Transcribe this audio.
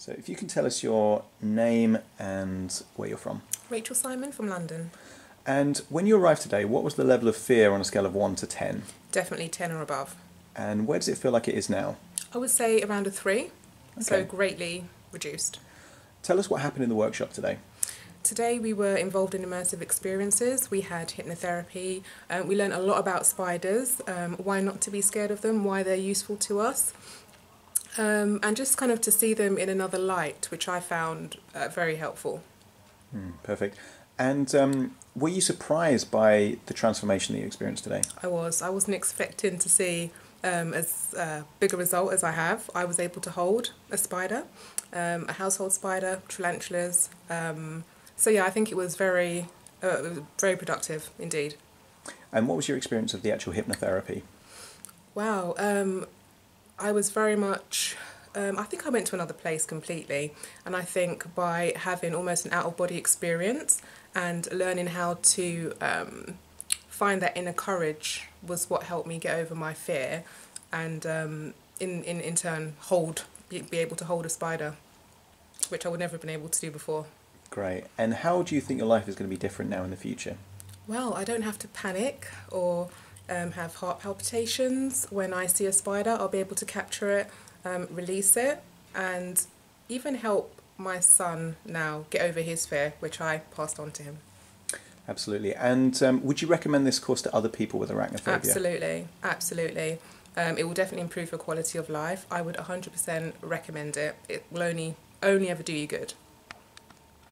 So, if you can tell us your name and where you're from. Rachel Simon from London. And when you arrived today, what was the level of fear on a scale of 1 to 10? Definitely 10 or above. And where does it feel like it is now? I would say around a 3, so greatly reduced. Tell us what happened in the workshop today. Today we were involved in immersive experiences. We had hypnotherapy. Um, we learned a lot about spiders, um, why not to be scared of them, why they're useful to us, um, and just kind of to see them in another light, which I found uh, very helpful. Hmm, perfect. And um, were you surprised by the transformation that you experienced today? I was. I wasn't expecting to see um, as uh, big a result as I have. I was able to hold a spider, um, a household spider, tarantulas. Um, so yeah, I think it was very, uh, very productive indeed. And what was your experience of the actual hypnotherapy? Wow. Um, I was very much. Um, I think I went to another place completely, and I think by having almost an out of body experience and learning how to um, find that inner courage was what helped me get over my fear, and um, in, in in turn hold be, be able to hold a spider, which I would never have been able to do before. Great. And how do you think your life is going to be different now in the future? Well, I don't have to panic or um, have heart palpitations. When I see a spider, I'll be able to capture it, um, release it, and even help my son now get over his fear, which I passed on to him. Absolutely. And um, would you recommend this course to other people with arachnophobia? Absolutely, absolutely. Um, it will definitely improve your quality of life. I would 100% recommend it. It will only only ever do you good.